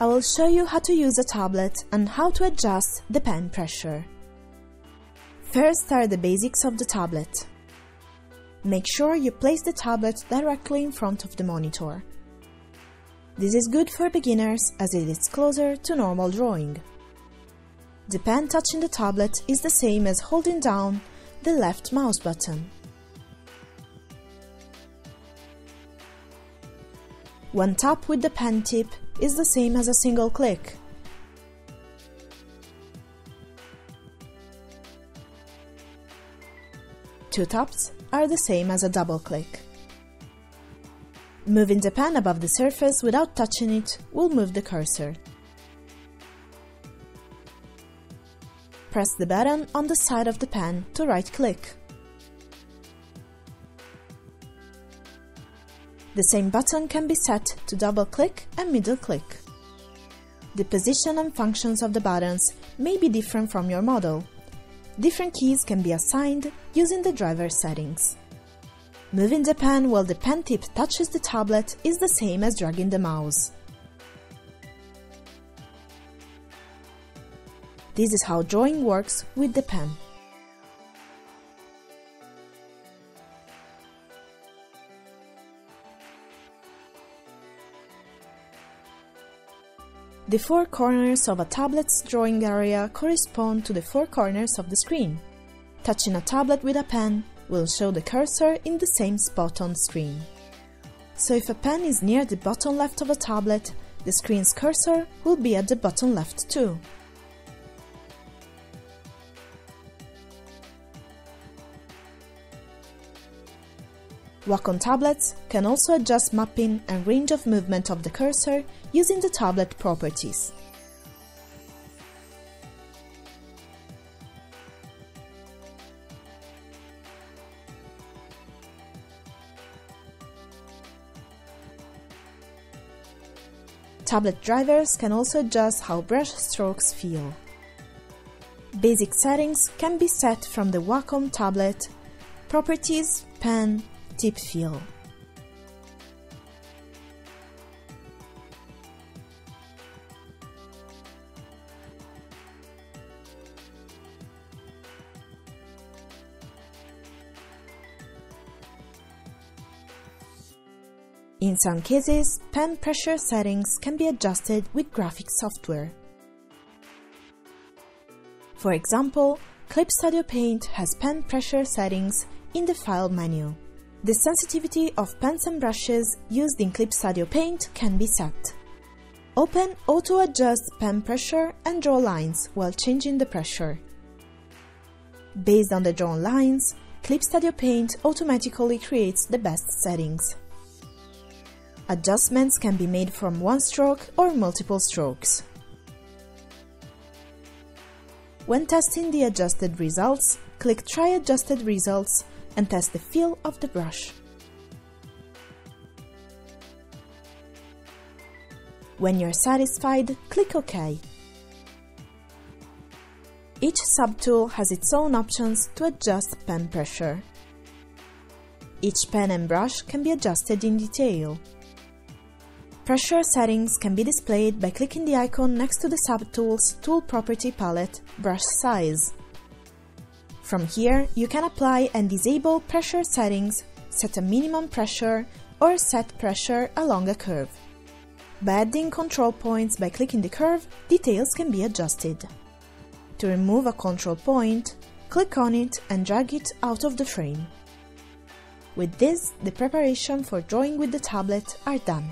I will show you how to use a tablet and how to adjust the pen pressure. First are the basics of the tablet. Make sure you place the tablet directly in front of the monitor. This is good for beginners as it is closer to normal drawing. The pen touching the tablet is the same as holding down the left mouse button. When tap with the pen tip is the same as a single click. Two taps are the same as a double click. Moving the pen above the surface without touching it will move the cursor. Press the button on the side of the pen to right-click. The same button can be set to double-click and middle-click. The position and functions of the buttons may be different from your model. Different keys can be assigned using the driver settings. Moving the pen while the pen tip touches the tablet is the same as dragging the mouse. This is how drawing works with the pen. The four corners of a tablet's drawing area correspond to the four corners of the screen. Touching a tablet with a pen will show the cursor in the same spot on screen. So if a pen is near the bottom left of a tablet, the screen's cursor will be at the bottom left too. Wacom tablets can also adjust mapping and range of movement of the cursor using the tablet properties. Tablet drivers can also adjust how brush strokes feel. Basic settings can be set from the Wacom tablet, Properties, Pen, In some cases, pen pressure settings can be adjusted with graphic software. For example, Clip Studio Paint has pen pressure settings in the File menu. The sensitivity of pens and brushes used in Clip Studio Paint can be set. Open Auto Adjust Pen Pressure and draw lines while changing the pressure. Based on the drawn lines, Clip Studio Paint automatically creates the best settings. Adjustments can be made from one stroke or multiple strokes. When testing the adjusted results, click Try Adjusted Results and test the feel of the brush. When you're satisfied, click OK. Each subtool has its own options to adjust pen pressure. Each pen and brush can be adjusted in detail. Pressure settings can be displayed by clicking the icon next to the Subtools Tool Property palette Brush Size. From here, you can apply and disable pressure settings, set a minimum pressure, or set pressure along a curve. By adding control points by clicking the curve, details can be adjusted. To remove a control point, click on it and drag it out of the frame. With this, the preparation for drawing with the tablet are done.